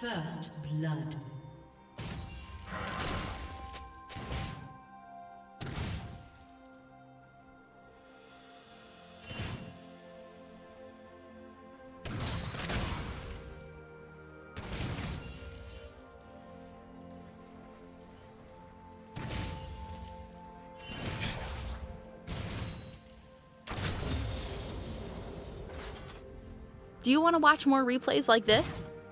First blood. Do you want to watch more replays like this?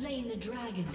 Slain the dragon.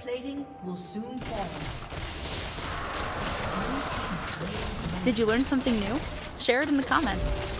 Plating will soon fall. Did you learn something new? Share it in the comments.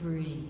Killing